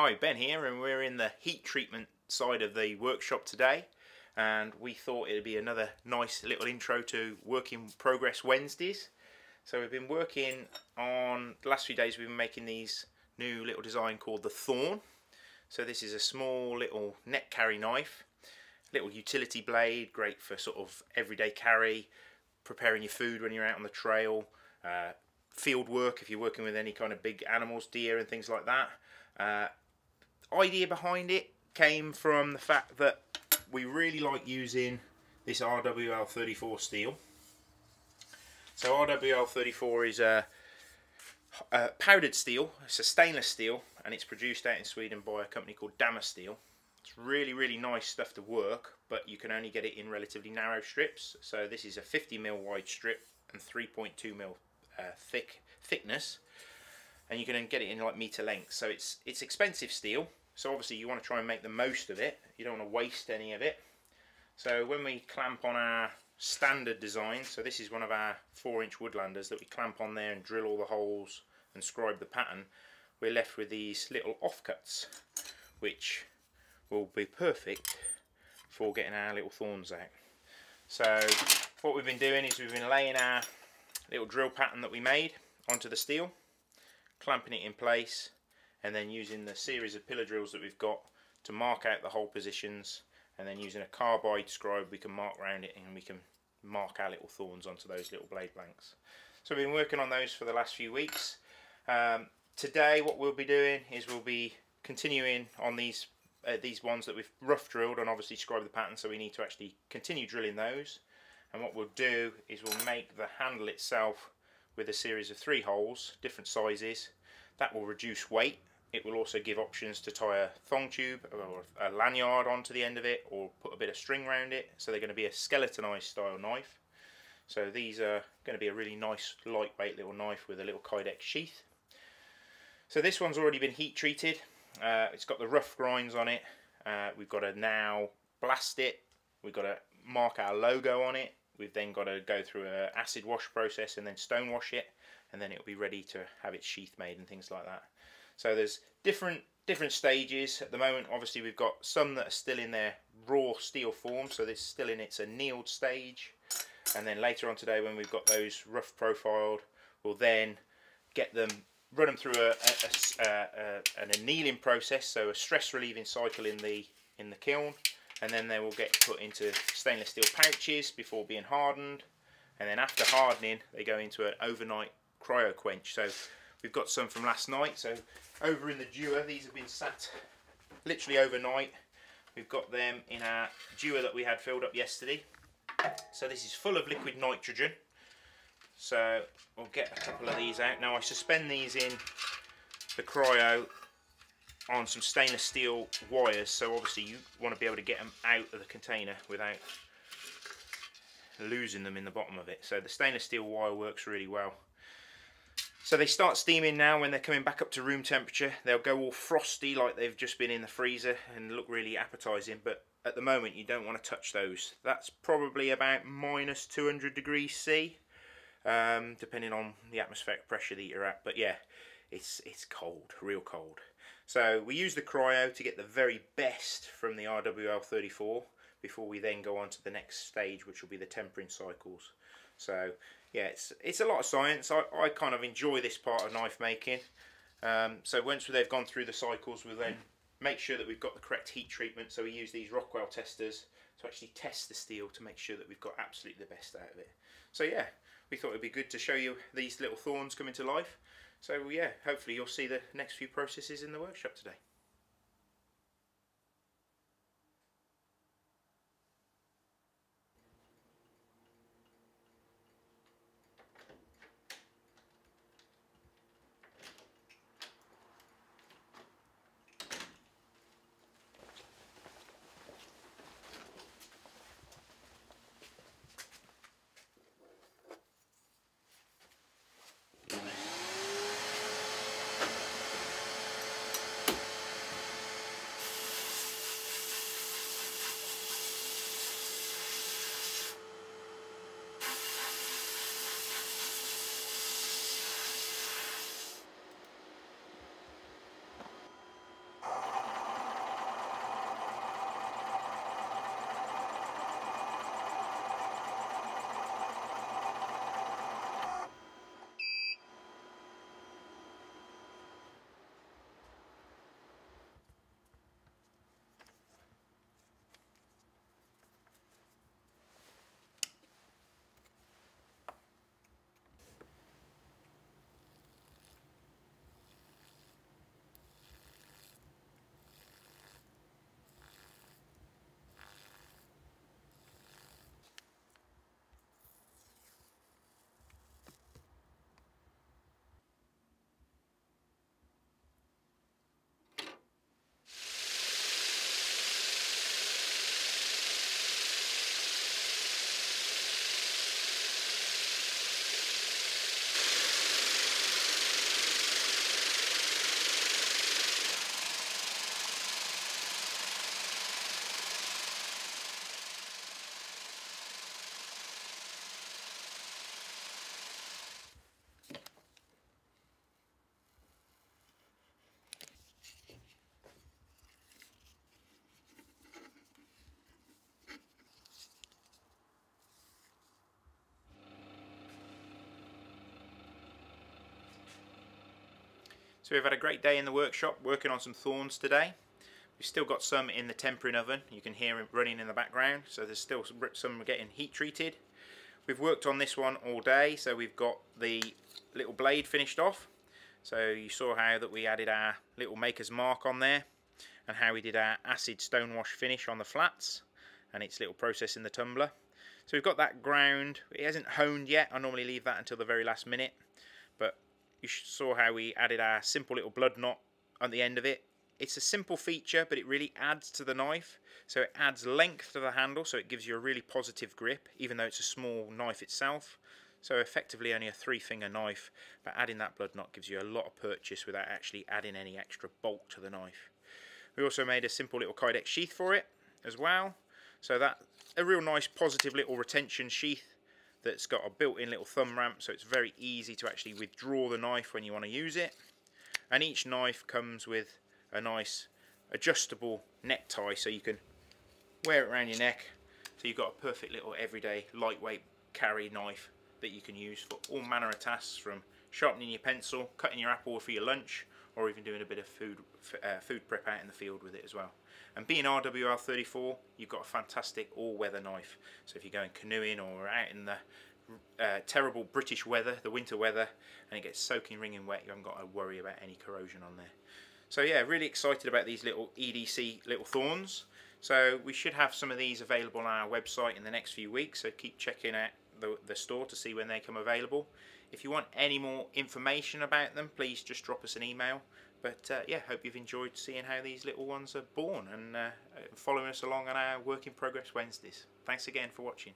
Hi, Ben here, and we're in the heat treatment side of the workshop today. And we thought it'd be another nice little intro to Work in Progress Wednesdays. So we've been working on, the last few days we've been making these new little design called the Thorn. So this is a small little net carry knife, little utility blade, great for sort of everyday carry, preparing your food when you're out on the trail, uh, field work if you're working with any kind of big animals, deer and things like that. Uh, idea behind it came from the fact that we really like using this RWL34 steel. So RWL34 is a, a, powdered steel, it's a stainless steel and it's produced out in Sweden by a company called Damasteel. It's really really nice stuff to work but you can only get it in relatively narrow strips so this is a 50mm wide strip and 3.2mm uh, thick thickness and you can get it in like meter length. So it's it's expensive steel. So obviously you want to try and make the most of it. You don't want to waste any of it. So when we clamp on our standard design, so this is one of our 4 inch woodlanders that we clamp on there and drill all the holes and scribe the pattern, we're left with these little offcuts which will be perfect for getting our little thorns out. So what we've been doing is we've been laying our little drill pattern that we made onto the steel clamping it in place and then using the series of pillar drills that we've got to mark out the hole positions and then using a carbide scribe we can mark around it and we can mark our little thorns onto those little blade blanks. So we've been working on those for the last few weeks. Um, today what we'll be doing is we'll be continuing on these uh, these ones that we've rough drilled and obviously scribed the pattern so we need to actually continue drilling those and what we'll do is we'll make the handle itself with a series of three holes, different sizes. That will reduce weight. It will also give options to tie a thong tube or a lanyard onto the end of it or put a bit of string around it. So they're going to be a skeletonized style knife. So these are going to be a really nice lightweight little knife with a little Kydex sheath. So this one's already been heat treated. Uh, it's got the rough grinds on it. Uh, we've got to now blast it. We've got to mark our logo on it We've then got to go through a acid wash process and then stone wash it and then it'll be ready to have its sheath made and things like that. So there's different different stages at the moment. Obviously we've got some that are still in their raw steel form so this is still in its annealed stage and then later on today when we've got those rough profiled we'll then get them run them through a, a, a an annealing process so a stress relieving cycle in the in the kiln and then they will get put into stainless steel pouches before being hardened. And then after hardening they go into an overnight cryo quench. So we've got some from last night. So over in the dewar these have been sat literally overnight. We've got them in our dewar that we had filled up yesterday. So this is full of liquid nitrogen. So we'll get a couple of these out. Now I suspend these in the cryo on some stainless steel wires so obviously you want to be able to get them out of the container without losing them in the bottom of it. So the stainless steel wire works really well. So they start steaming now when they're coming back up to room temperature. They'll go all frosty like they've just been in the freezer and look really appetizing but at the moment you don't want to touch those. That's probably about minus 200 degrees C um, depending on the atmospheric pressure that you're at. But yeah it's it's cold real cold so we use the cryo to get the very best from the RWL34 before we then go on to the next stage which will be the tempering cycles. So yeah, it's, it's a lot of science. I, I kind of enjoy this part of knife making. Um, so once they've gone through the cycles we'll then make sure that we've got the correct heat treatment. So we use these Rockwell testers to actually test the steel to make sure that we've got absolutely the best out of it. So yeah, we thought it'd be good to show you these little thorns coming to life. So yeah, hopefully you'll see the next few processes in the workshop today. So we've had a great day in the workshop working on some thorns today. We've still got some in the tempering oven. You can hear it running in the background. So there's still some getting heat treated. We've worked on this one all day. So we've got the little blade finished off. So you saw how that we added our little maker's mark on there and how we did our acid stonewash finish on the flats and its little process in the tumbler. So we've got that ground. It hasn't honed yet. I normally leave that until the very last minute. But you saw how we added our simple little blood knot at the end of it. It's a simple feature, but it really adds to the knife. So it adds length to the handle, so it gives you a really positive grip, even though it's a small knife itself. So effectively only a three finger knife, but adding that blood knot gives you a lot of purchase without actually adding any extra bulk to the knife. We also made a simple little Kydex sheath for it as well. So that a real nice positive little retention sheath that's got a built-in little thumb ramp so it's very easy to actually withdraw the knife when you want to use it. And each knife comes with a nice adjustable necktie so you can wear it around your neck so you've got a perfect little everyday lightweight carry knife that you can use for all manner of tasks from sharpening your pencil, cutting your apple for your lunch or even doing a bit of food uh, food prep out in the field with it as well. And being RWL34, you've got a fantastic all-weather knife. So if you're going canoeing or out in the uh, terrible British weather, the winter weather, and it gets soaking wringing wet, you haven't got to worry about any corrosion on there. So yeah, really excited about these little EDC little thorns. So we should have some of these available on our website in the next few weeks, so keep checking out the, the store to see when they come available. If you want any more information about them, please just drop us an email. But uh, yeah, hope you've enjoyed seeing how these little ones are born and uh, following us along on our Work in Progress Wednesdays. Thanks again for watching.